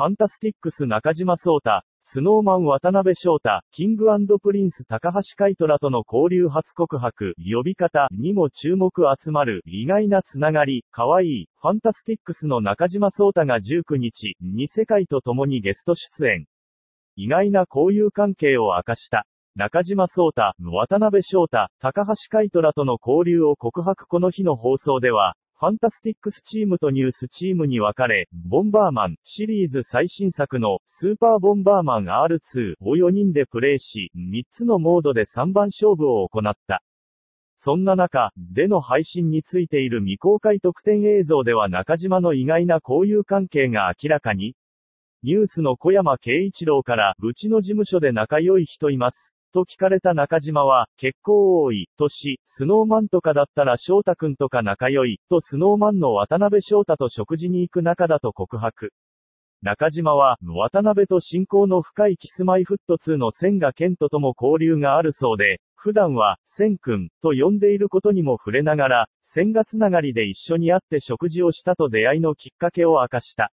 FANTASTICS 中島颯太、 Snow Man 渡辺翔太、 King & Prince 高橋海人らとの交流初告白、呼び方にも注目集まる、意外なつながり、可愛い、 FANTASTICS の中島颯太が19日、に世界と共にゲスト出演。意外な交友関係を明かした。中島颯太、渡辺翔太、高橋海人らとの交流を告白この日の放送では、FANTASTICS チームとニュースチームに分かれ、ボンバーマンシリーズ最新作のスーパーボンバーマン R2 を4人でプレイし、3つのモードで3番勝負を行った。そんな中、での配信についている未公開特典映像では中島の意外な交友関係が明らかに、ニュースの小山慶一郎から、うちの事務所で仲良い人います。と聞かれた中島は、結構多い、とし、 Snow Man とかだったら翔太くんとか仲良い、と Snow Man の渡辺翔太と食事に行く仲だと告白。中島は、渡辺と親交の深いキスマイフット2の千賀健人とも交流があるそうで、普段は、千くん、と呼んでいることにも触れながら、千賀つながりで一緒に会って食事をしたと出会いのきっかけを明かした。